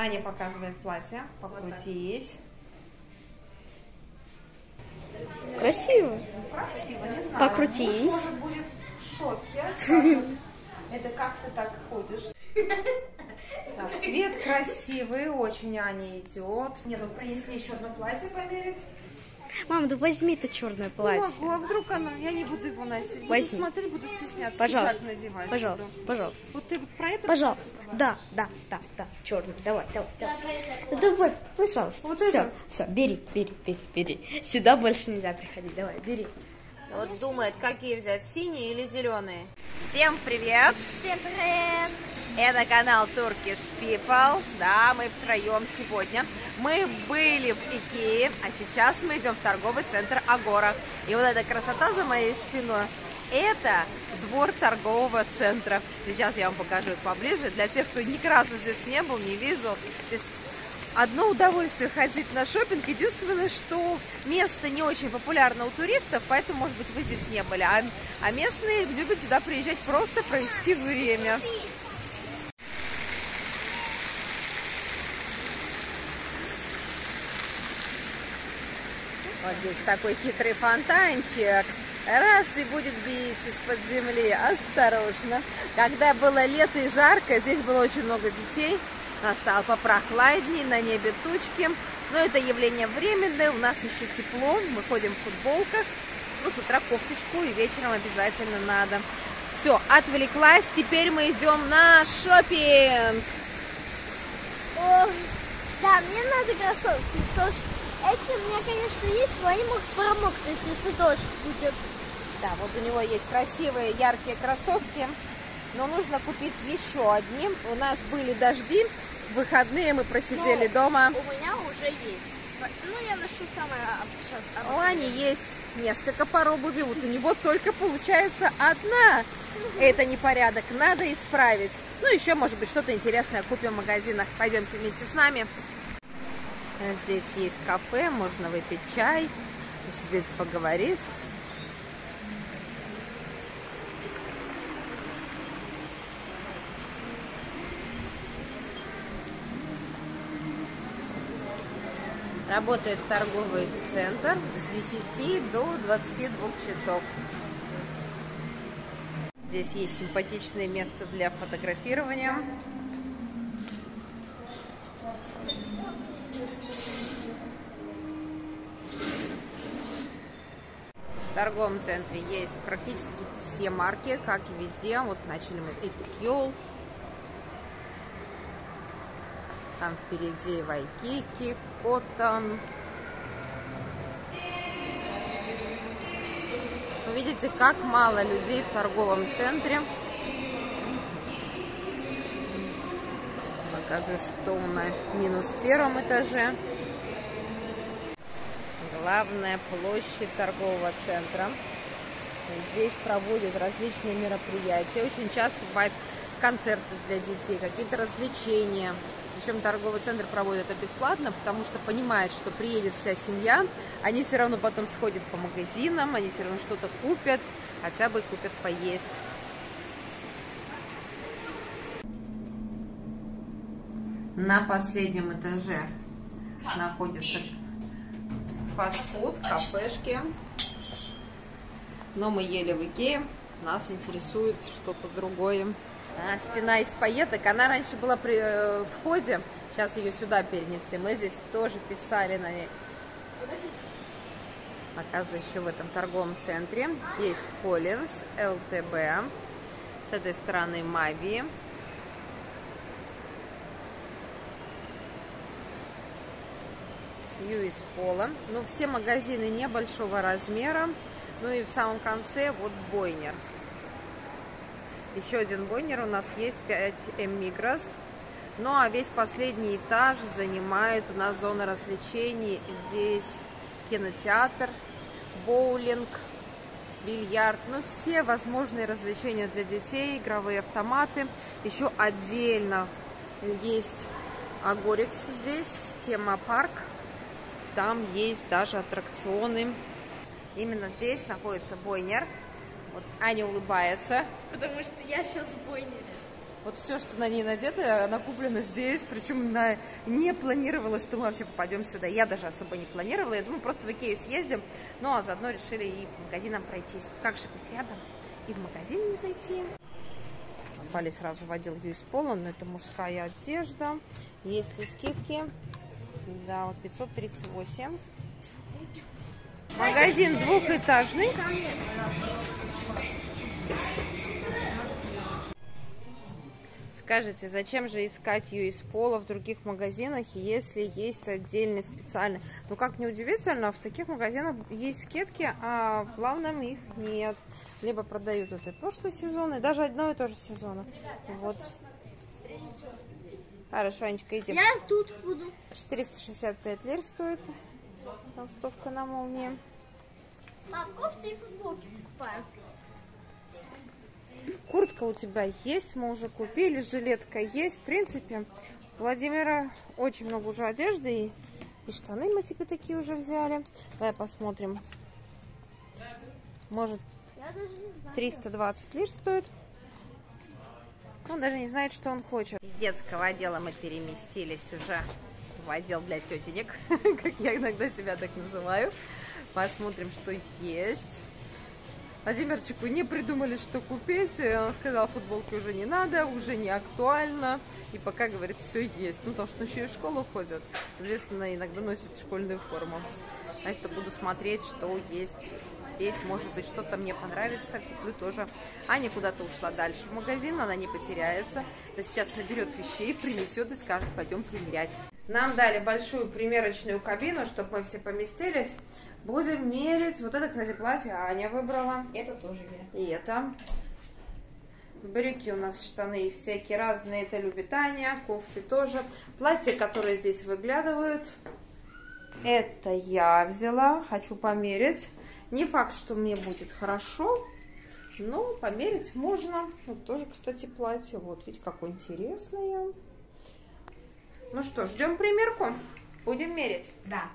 Аня показывает платье. Покрутись. Красиво. Красиво, не знаю. Покрутись. Муж, может, будет в шоке. Скажет, это как ты так ходишь? Так, цвет красивый, очень Аня идет. Мне тут принесли еще одно платье померить. Мам, да возьми это черное Не платье. могу, а вдруг оно, я не буду его носить. Возьми. Буду смотреть, буду стесняться, Пожалуйста. надевать. Пожалуйста, буду. пожалуйста. Вот ты про это Пожалуйста. Да, да, да, да. Черный. Давай, давай, давай. Ну, давай, пожалуйста. Вот все, это? все, бери, бери, бери, бери. Сюда больше нельзя приходить. Давай, бери. Вот думает, какие взять, синие или зеленые. Всем привет! Всем привет! Это канал Turkish People. Да, мы втроем сегодня. Мы были в Икее, а сейчас мы идем в торговый центр Агора. И вот эта красота за моей спиной, это двор торгового центра. Сейчас я вам покажу это поближе. Для тех, кто ни разу здесь не был, не видел. Здесь одно удовольствие ходить на шопинг. Единственное, что место не очень популярно у туристов, поэтому, может быть, вы здесь не были. А, а местные любят сюда приезжать просто провести время. Вот здесь такой хитрый фонтанчик. Раз и будет бить из-под земли. Осторожно. Когда было лето и жарко, здесь было очень много детей. Настало попрохладней, на небе тучки. Но это явление временное, у нас еще тепло, мы ходим в футболках. Ну, с утра кофточку и вечером обязательно надо. Все, отвлеклась, теперь мы идем на шопинг. О, да, мне надо кроссовки, что эти у меня, конечно, есть, но они могут промокнуть, если дождь будет. Да, вот у него есть красивые яркие кроссовки, но нужно купить еще одни. У нас были дожди, в выходные мы просидели Ну, дома. У меня уже есть. Ну, я ношу самое сейчас. У Ани есть несколько пар обуви, вот у него только получается одна. Это непорядок, надо исправить. Ну, еще, может быть, что-то интересное купим в магазинах. Пойдемте вместе с нами. Здесь есть кафе, можно выпить чай, посидеть, поговорить. Работает торговый центр с 10 до 22 часов. Здесь есть симпатичное место для фотографирования. Торговом центре есть практически все марки, как и везде. Вот начали мы Эпикюл. Там впереди Вайкики, Коттон. Вы видите, как мало людей в торговом центре. Покажу, что на минус первом этаже. Главная площадь торгового центра. Здесь проводят различные мероприятия. Очень часто бывают концерты для детей, какие-то развлечения. Причем торговый центр проводит это бесплатно, потому что понимает, что приедет вся семья, они все равно потом сходят по магазинам, они все равно что-то купят, хотя бы купят поесть. На последнем этаже находится фастфуд, кафешки. Но мы ели в Икее, нас интересует что-то другое. А, стена из пайеток, она раньше была при э, входе, сейчас ее сюда перенесли. Мы здесь тоже писали на ней. Оказывается, еще в этом торговом центре есть Collins, ЛТБ, с этой стороны Мави. US Пола. Ну, все магазины небольшого размера. Ну и в самом конце вот Бойнер. Еще один Бойнер у нас есть 5 Мигрос. Ну а весь последний этаж занимает у нас зона развлечений. Здесь кинотеатр, боулинг, бильярд. Ну все возможные развлечения для детей, игровые автоматы. Еще отдельно есть Агорикс здесь, тема парк. Там есть даже аттракционы. Именно здесь находится Бойнер. Вот Аня улыбается. Потому что я сейчас в бойне. Вот все, что на ней надето, она куплена здесь, причем она не планировала, что мы вообще попадем сюда. Я даже особо не планировала, я думаю, просто в Икею съездим, ну а заодно решили и по магазинам пройтись. Как же быть рядом и в магазин не зайти? Попали сразу в отдел Юис Полон, это мужская одежда. Есть ли скидки? Да, вот 538. Магазин двухэтажный. Скажите, зачем же искать ее из пола в других магазинах, если есть отдельный специальный? Ну, как не удивительно, в таких магазинах есть скидки, а в главном их нет. Либо продают это прошлый сезон, и даже одно и то же сезона. Вот. Хорошо, Анечка, идем. Я тут буду. 465 лир стоит толстовка на молнии. Мам, кофты и футболки покупаю. Куртка у тебя есть, мы уже купили, жилетка есть. В принципе, у Владимира очень много уже одежды. И, и штаны мы тебе такие уже взяли. Давай посмотрим. Может, Я даже не знаю. 320 лир стоит. Он даже не знает, что он хочет. Из детского отдела мы переместились уже в отдел для тетенек, как я иногда себя так называю. Посмотрим, что есть. Владимирчику не придумали, что купить. Он сказал, футболки уже не надо, уже не актуально. И пока, говорит, все есть. Ну, потому что еще и в школу ходят. Соответственно, иногда носит школьную форму. Значит, буду смотреть, что есть здесь. Может быть, что-то мне понравится. Куплю тоже. Аня куда-то ушла дальше в магазин. Она не потеряется. Да сейчас наберет вещей, принесет и скажет, пойдем примерять. Нам дали большую примерочную кабину, чтобы мы все поместились. Будем мерить. Вот это, кстати, платье Аня выбрала. Это тоже я. И это. Брюки у нас штаны всякие разные. Это любит Аня. Кофты тоже. Платья, которые здесь выглядывают. Это я взяла. Хочу померить. Не факт, что мне будет хорошо. Но померить можно. Вот тоже, кстати, платье. Вот, видите, какое интересное. Ну что, ждем примерку. Будем мерить. Да.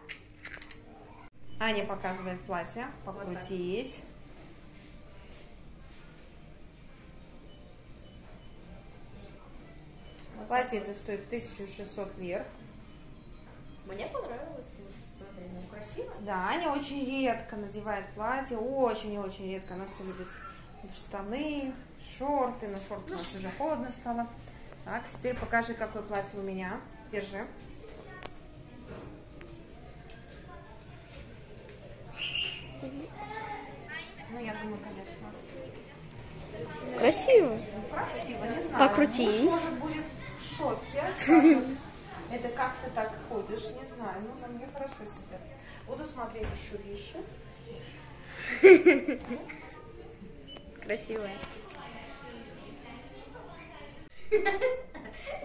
Аня показывает платье. Покрутись. Платье это стоит 1600 лир. Мне понравилось. Ну красиво. Да, Аня очень редко надевает платье, очень-очень редко. Она все любит штаны, шорты, но шорты у нас уже холодно стало. Так, теперь покажи, какое платье у меня. Держи. Ну, я думаю, конечно. Красиво. Красиво, не знаю. Покрутись. Муж, может, будет в шоке, скажет, это как ты так ходишь, не знаю. Ну, на мне хорошо сидят. Буду смотреть еще вещи. Красивая.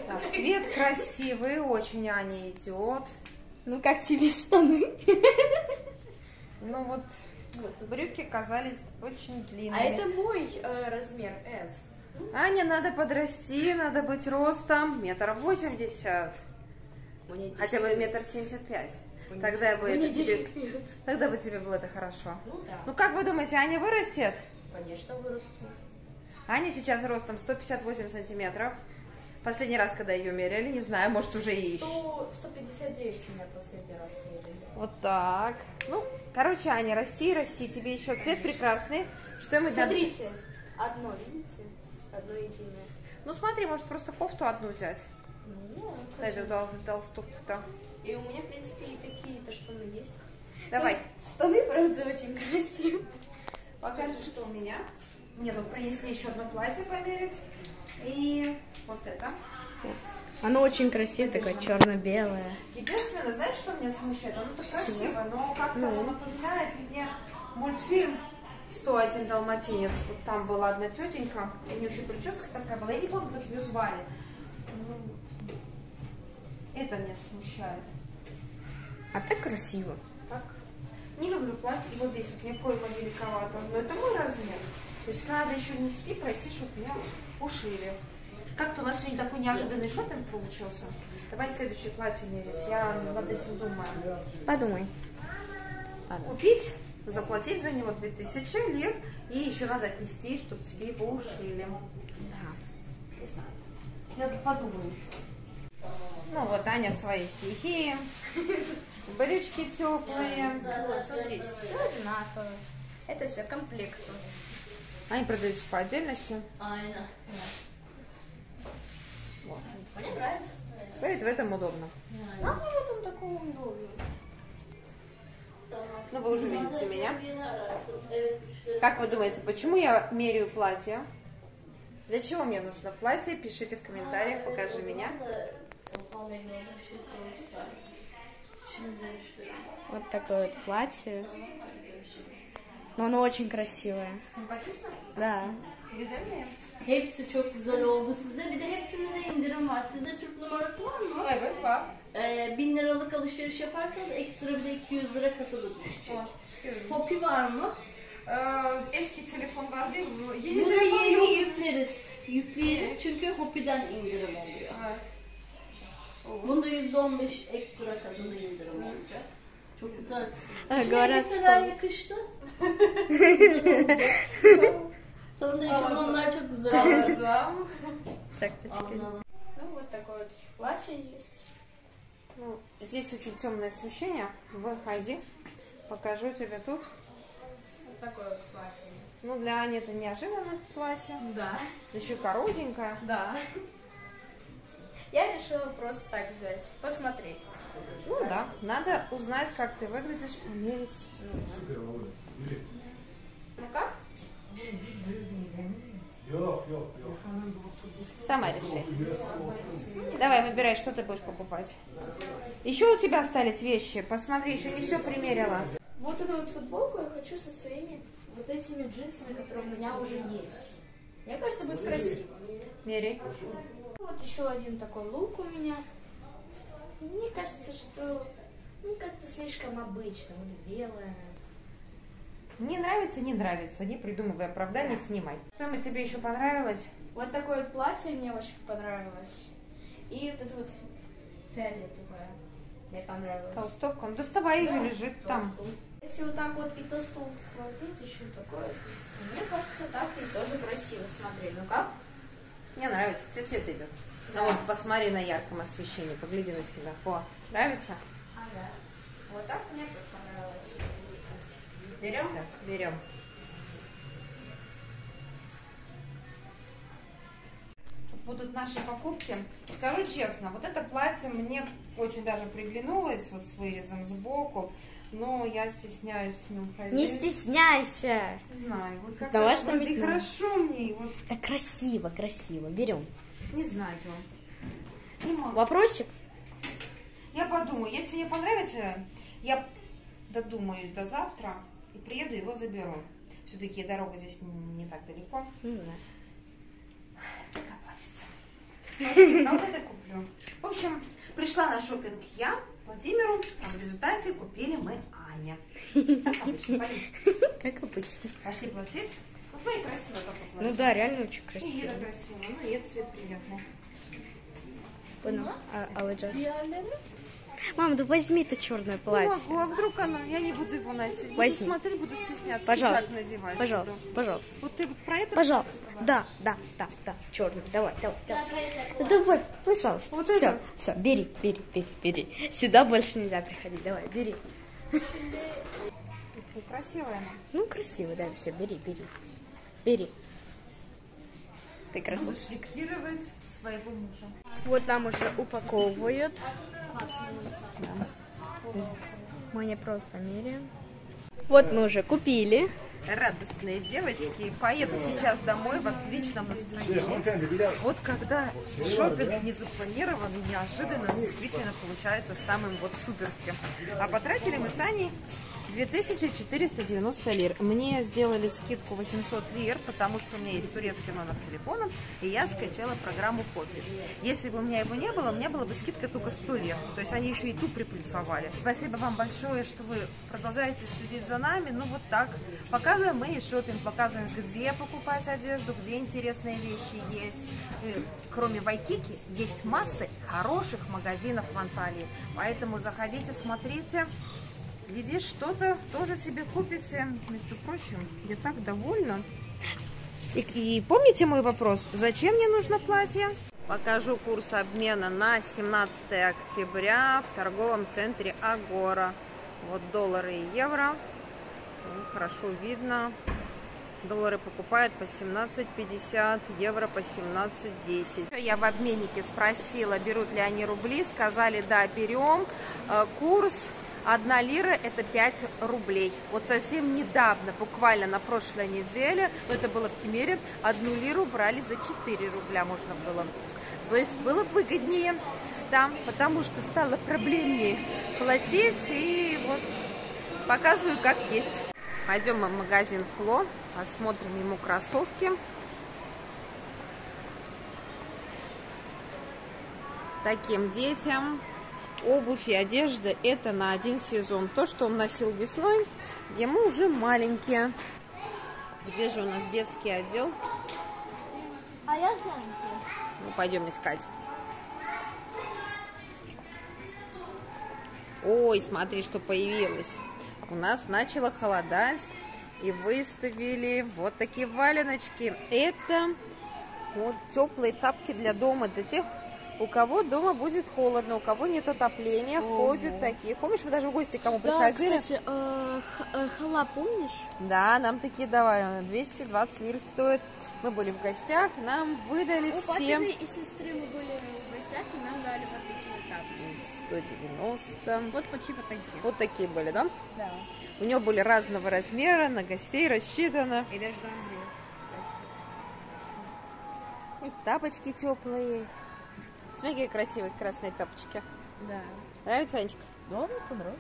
Так, цвет красивый, очень Аня идет. Ну как тебе штаны? Ну вот, брюки казались очень А длинными. это мой э, размер S. Аня, надо подрасти, надо быть ростом метр восемьдесят. Мне 10 Хотя бы метр семьдесят пять. Тогда бы Мне это тебе, 10 лет. тогда бы тебе было это хорошо. Ну да. Ну как вы думаете, Аня вырастет? Конечно, вырасту. Аня сейчас ростом 158 сантиметров. Последний раз, когда ее меряли, не знаю, может уже и... 100, 159 меня последний раз мерили. Вот так. Ну, короче, Аня, расти, расти. Тебе еще цвет прекрасный. Что мы Смотрите, одно, видите? Одно единое. Ну смотри, может просто кофту одну взять. Ну, Эту тол- толстовку-то. И у меня, в принципе, и такие-то штаны есть. Давай, Штаны, правда, очень красивые. покажи, что у меня. Мне тут принесли еще одно платье померить. И вот это. Оно очень красивое, такое черно-белое. Единственное, знаешь, что меня смущает? Оно так красиво, но как-то оно напоминает мне мультфильм «101 далматинец». Вот там была одна тетенька, у нее еще прическа такая была, я не помню, как ее звали. Это меня смущает. А так красиво. Так. Не люблю платье, и вот здесь вот мне пойма великовато, но это мой размер. То есть надо еще нести, просить, чтобы меня ушили. Как-то у нас сегодня такой неожиданный шопинг получился. Давай следующее платье мерить, я над этим думаю. Подумай. Купить, заплатить за него 2000 лир, и еще надо отнести, чтобы тебе его ушили. Да. Не знаю. Я подумаю еще. Ну вот Аня в своей стихии. Брючки теплые. Вот, смотрите, все одинаково. Это все комплекту. Они продаются по отдельности. Айна. Вот. Мне нравится. Говорит, в этом удобно. Нам в этом такого удобно. Ну, вы уже видите меня. Как вы думаете, почему я меряю платье? Для чего мне нужно платье? Пишите в комментариях, покажи меня. Вот такое вот платье. Но оно очень красивое. Симпатично? Да. Güzel mi? Hepsi çok güzel oldu size. Bir de hepsinde de indirim var. Sizde Türk numarası var mı? Evet var. Ee, 1000 liralık alışveriş yaparsanız ekstra bir de 200 lira kasada düşecek. Hopi var mı? Ee, eski telefon var değil mi? Yeni Bunu telefon yeni yok. yükleriz. Yükleyelim çünkü Hopi'den indirim oluyor. Bunda %15 ekstra kasada indirim olacak. Çok güzel. Gorat mesela yakıştı? Sana da eşofmanlar çok güzel. Alacağım. Так, Alın alın. Ну, вот такое вот еще платье есть. Ну, здесь очень темное освещение. Выходи. Покажу тебе тут. Вот такое вот платье есть. Ну, для Ани это неожиданно платье. Да. Еще коротенькое. Да. Я решила просто так взять, посмотреть. Ну да, надо узнать, как ты выглядишь, померить. Ну как? Сама реши. Давай, выбирай, что ты будешь покупать. Еще у тебя остались вещи. Посмотри, еще не все примерила. Вот эту вот футболку я хочу со своими вот этими джинсами, которые у меня уже есть. Мне кажется, будет красиво. Меряй. Вот еще один такой лук у меня. Мне кажется, что ну как-то слишком обычно, вот белое. Не нравится, не нравится. Не придумывай оправдания, снимай. Что тебе еще понравилось? Вот такое вот платье мне очень понравилось. И вот это вот фиолетовое мне понравилось. Толстовка. Ну, доставай ее, лежит там. Если вот так вот и толстовку вот еще такое, мне кажется, так и тоже красиво смотреть. Ну как? Мне нравится, тебе цвет идет. Ну вот, посмотри на ярком освещении, погляди на себя. О, нравится? Ага. Вот так мне понравилось. Берем? Так, берем. Будут наши покупки. Скажу честно, вот это платье мне очень даже приглянулось, вот с вырезом сбоку, но я стесняюсь в нем ходить. Не стесняйся. Знаю, вот как Давай вроде новое. хорошо мне, и вот Так красиво, красиво. Берем. не знаю. Не могу. Вопросик? Я подумаю, если мне понравится, я додумаю до завтра и приеду, его заберу. Все-таки дорога здесь не так далеко. Ну да. Как? А вот это куплю. В общем, пришла на шопинг я, Владимиру, а в результате купили мы Аня. Как обычно. Как обычно. Пошли платить. Ну, смотри, красиво такое Ну платье. да, реально очень И красиво. это красиво, ну и цвет приятный. Понял. А, Алла Джаз. Мам, да возьми ты черное платье. Могу, а вдруг оно, я не буду его носить. Буду Возьми. смотреть, буду стесняться, Пожалуйста. надевать Пожалуйста, буду. пожалуйста. Вот ты вот про это Пожалуйста. Да, да, да, да. Черный. Давай, давай, давай. Давай Да давай, пожалуйста. Вот все, это? все, бери, бери, бери, бери. Сюда больше нельзя приходить. Давай, бери. Ну, Красивая она. Ну, красиво, да, все, бери, бери. Бери. Ты красавчик. Своего мужа. Вот нам уже упаковывают. Да. Мы не просто меряем. Вот мы уже купили. Радостные девочки поедут сейчас домой в отличном настроении. Вот когда шопинг не запланирован, неожиданно действительно получается самым вот суперским. А потратили мы с Аней 2490 лир. Мне сделали скидку 800 лир, потому что у меня есть турецкий номер телефона, и я скачала программу Копи. Если бы у меня его не было, у меня была бы скидка только 100 лир. То есть они еще и ту приплюсовали. Спасибо вам большое, что вы продолжаете следить за нами. Ну вот так. Показываем мы и шопинг, показываем, где покупать одежду, где интересные вещи есть. И кроме Вайкики, есть массы хороших магазинов в Анталии. Поэтому заходите, смотрите. Глядишь, что-то тоже себе купите. Между прочим, я так довольна. И, и помните мой вопрос, зачем мне нужно платье? Покажу курс обмена на 17 октября в торговом центре Агора. Вот доллары и евро. Ну, хорошо видно. Доллары покупают по 17,50, евро по 17,10. Я в обменнике спросила, берут ли они рубли. Сказали, да, берем. Э, Курс 1 лира это 5 рублей. Вот совсем недавно, буквально на прошлой неделе, но это было в Кемере, одну лиру брали за 4 рубля можно было. То есть было выгоднее там, потому что стало проблемнее платить. И вот показываю, как есть. Пойдем мы в магазин Фло, посмотрим ему кроссовки. Таким детям обувь и одежда это на один сезон. То, что он носил весной, ему уже маленькие. Где же у нас детский отдел? А я знаю. Ну, пойдем искать. Ой, смотри, что появилось. У нас начало холодать. И выставили вот такие валеночки. Это вот теплые тапки для дома. Для тех, у кого дома будет холодно, у кого нет отопления, ходят такие. Помнишь, мы даже в гости к кому Да, приходили? кстати, э, э, хала, помнишь? Да, нам такие давали. 220 лир стоит. Мы были в гостях, нам выдали У все папины и сестры мы были в гостях, и нам дали вот такие вот тапочки. 190. Вот по типа такие. Вот такие были, да? Да. У него были разного размера, на гостей рассчитано. И даже на Андрея. И тапочки теплые. Смотри, какие красивые красные тапочки. Да. Нравится, Анечка? Да, мне понравилось.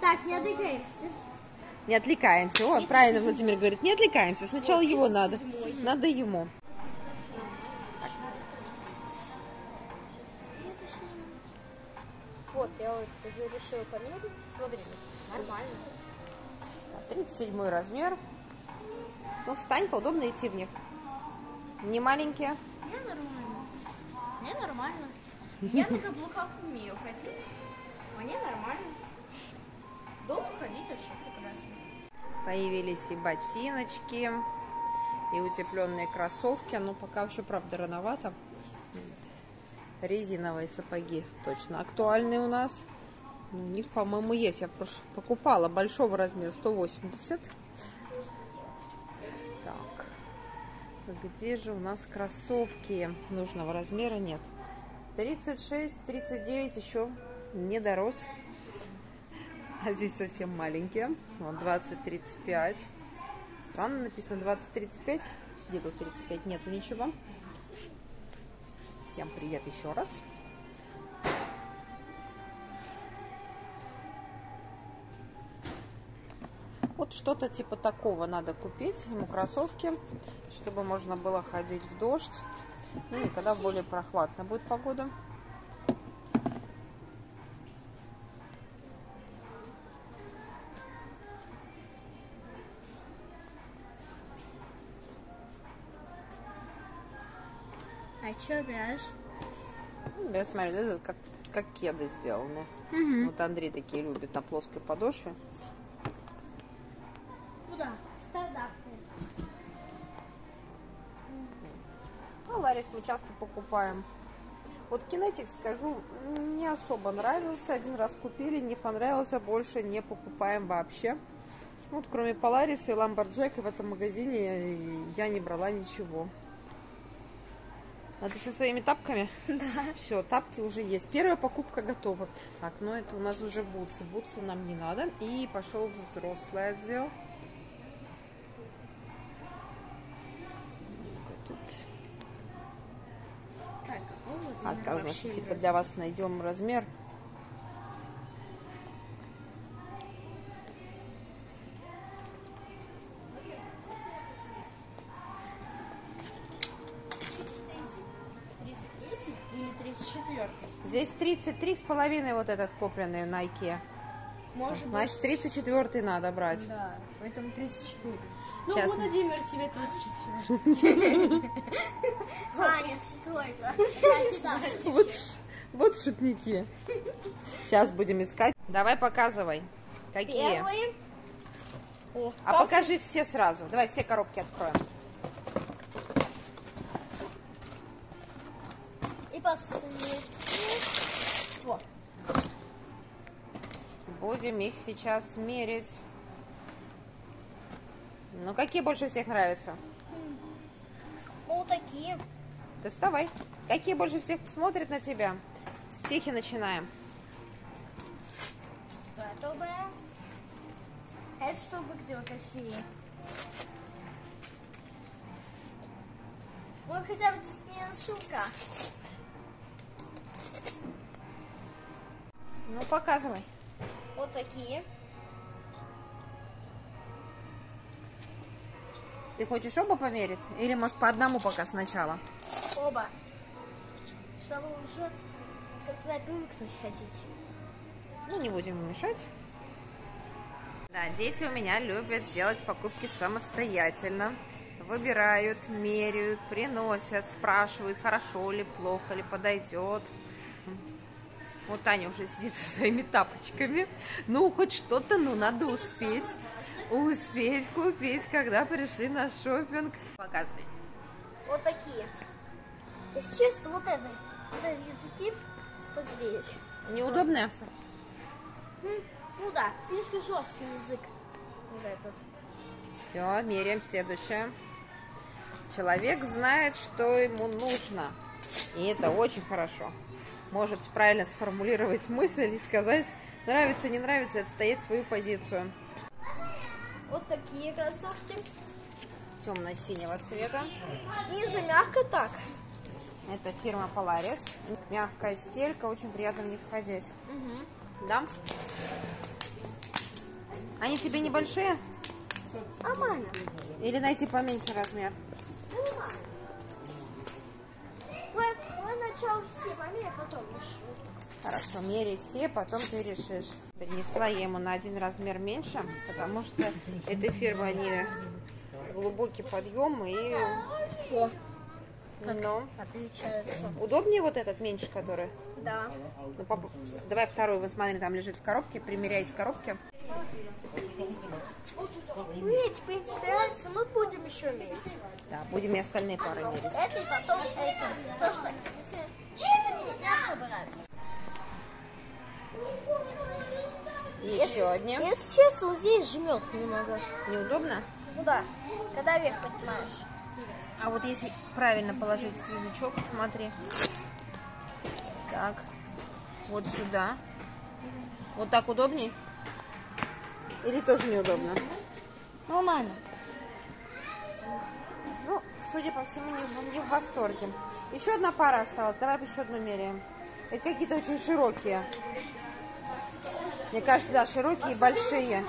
Так, не отыграемся. Не отвлекаемся. О, правильно Владимир говорит, не отвлекаемся. Сначала его надо. Надо ему. Вот, я вот уже решила померить. Смотри, нормально. 37 размер. Ну, встань, удобно идти в них. Не маленькие. Мне нормально. Я на каблуках умею ходить. Мне нормально. Дома ходить вообще прекрасно. Появились и ботиночки, и утепленные кроссовки. Но пока еще, правда, рановато. Резиновые сапоги точно актуальные у нас. У них, по-моему, есть. Я покупала большого размера 180. Где же у нас кроссовки? Нужного размера нет. 36, 39 еще не дорос. А здесь совсем маленькие. Вот 20-35. Странно написано 20-35. Где тут 35? Нету ничего. Всем привет еще раз. Вот что-то типа такого надо купить. Ему кроссовки, чтобы можно было ходить в дождь. Ну и когда более прохладно будет погода. А что берешь? Ну, Я смотрю, это как, как кеды сделаны. Вот Андрей такие любит на плоской подошве. Мы часто покупаем. Вот кинетик, скажу, не особо нравился. Один раз купили, не понравился, больше не покупаем вообще. Вот кроме Polaris и Lumberjack в этом магазине я не брала ничего. А ты со своими тапками? Да. Все, тапки уже есть. Первая покупка готова. Так, ну это у нас уже бутсы. Бутсы нам не надо. И пошел взрослый отдел. Ну-ка тут. Так, а он вот А сказано, что типа для вас найдем размер. или 34 Здесь 33 с половиной вот этот купленный в Nike. Может Значит, 34 надо брать. Да, поэтому 34. Ну, Сейчас. Владимир, тебе 34. Аня, что это? Вот, шутники. Сейчас будем искать. Давай показывай. Какие? А покажи все сразу. Давай все коробки откроем. И последний. Вот будем их сейчас мерить. Ну, какие больше всех нравятся? Ну, такие. Доставай. Какие больше всех смотрят на тебя? С Тихи начинаем. Готовая. Это что выглядело красивее. Ну, хотя бы здесь не шумка. Ну, показывай. Вот такие. Ты хочешь оба померить? Или, может, по одному пока сначала? Оба. Чтобы уже пацаны привыкнуть ходить. Ну, не будем мешать. Да, дети у меня любят делать покупки самостоятельно. Выбирают, меряют, приносят, спрашивают, хорошо ли, плохо ли, подойдет. Вот Таня уже сидит со своими тапочками. Ну, хоть что-то, ну, надо успеть. Успеть купить, когда пришли на шопинг. Показывай. Вот такие. Если честно, вот это. Вот это языки вот здесь. Неудобная? М, Ну да, слишком жесткий язык. Вот этот. Все, меряем следующее. Человек знает, что ему нужно. И это очень хорошо. Может правильно сформулировать мысль и сказать, нравится, не нравится, отстоять свою позицию. Вот такие кроссовки. Темно-синего цвета. Снизу мягко так. Это фирма Polaris. Мягкая стелька, очень приятно в них ходить. Да? Они тебе небольшие? Нормально. Или найти поменьше размер? Мы начал все померить, потом решу. Хорошо, меряй все, потом ты решишь. Принесла я ему на один размер меньше, потому что этой фирмы они глубокий подъем и О, ну, отличаются. удобнее вот этот меньше, который. Да. Ну, пап- Давай второй, вот смотри, там лежит в коробке, примеряй из коробки. В принципе, нравится, мы будем еще мерить. Да, будем и остальные пары мерить. Это и потом это. То, что это мне не особо нравится. Еще одни. Если честно, вот здесь жмет немного. Неудобно? Ну да, когда вверх поднимаешь. А вот если правильно положить язычок, смотри. Так, вот сюда. Вот так удобней? Или тоже неудобно? Нормально. Ну, судя по всему, не, в- не в восторге. Еще одна пара осталась. Давай еще одну меряем. Это какие-то очень широкие. Мне кажется, да, широкие и большие.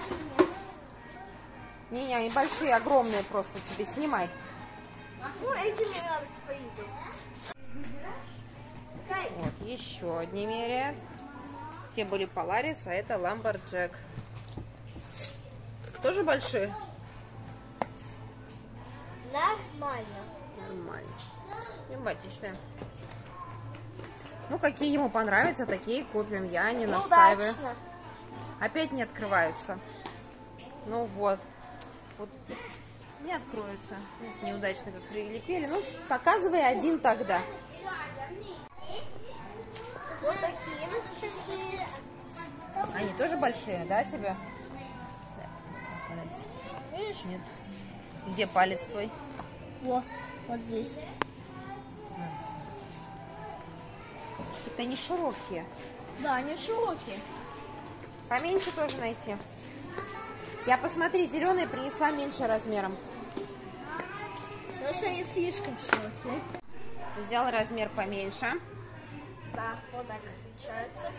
Не-не, они большие, огромные просто тебе. Снимай. Ну, эти мне нравятся по виду. Вот, еще одни меряют. Те были Polaris, а это Lumberjack. Тоже большие? Нормально. Нормально. Симпатичные. Ну, какие ему понравятся, такие купим. Я не настаиваю. Удачно. Опять не открываются. Ну вот. Вот не откроются. Вот Неудачно как прилепили. Ну, показывай один тогда. Вот такие. Они тоже большие, да, тебе? Да. Видишь? Нет. Где палец твой? Во, вот здесь. Это не широкие. Да, они широкие. Поменьше тоже найти. Я посмотри, зеленые принесла меньше размером. Потому что они слишком широкие. Взял размер поменьше. Да, вот так отличаются.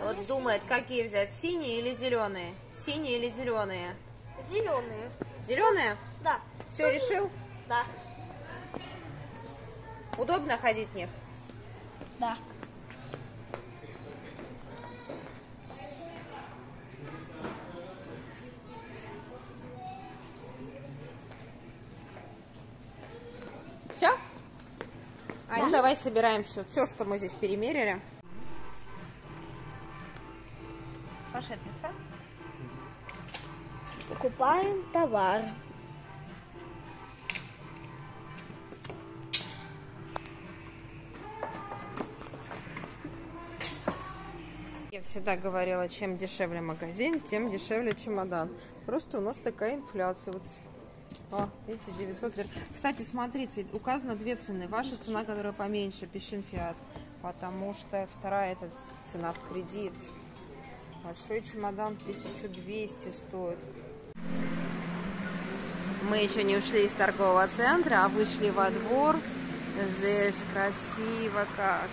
Вот думает, какие взять, синие или зеленые? Синие или зеленые? Зеленые. Зеленые? Да. Все, решил? Да. Удобно ходить в них? Да. Все? Ну, давай собираем все, все, что мы здесь перемерили. Покупаем товар. Я всегда говорила, чем дешевле магазин, тем дешевле чемодан. Просто у нас такая инфляция. Вот о, видите, 900 лир. Кстати, смотрите, указано две цены. Ваша цена, которая поменьше, пищенфиат, потому что вторая это цена в кредит. Большой чемодан 1200 стоит. Мы еще не ушли из торгового центра, а вышли во двор. Здесь красиво как.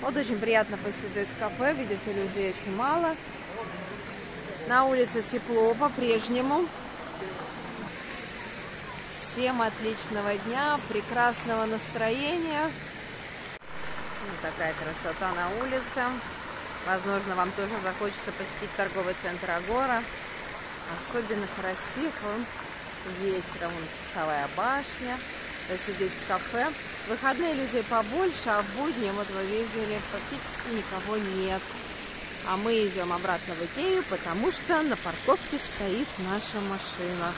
Вот очень приятно посидеть в кафе, видите, людей очень мало. На улице тепло по-прежнему. Всем отличного дня, прекрасного настроения. Вот такая красота на улице. Возможно, вам тоже захочется посетить торговый центр Агора. Особенно красивым вечером. Часовая башня. Посидеть в кафе. В выходные людей побольше, а в будни, вот вы видели, практически никого нет. А мы идем обратно в Икею, потому что на парковке стоит наша машина.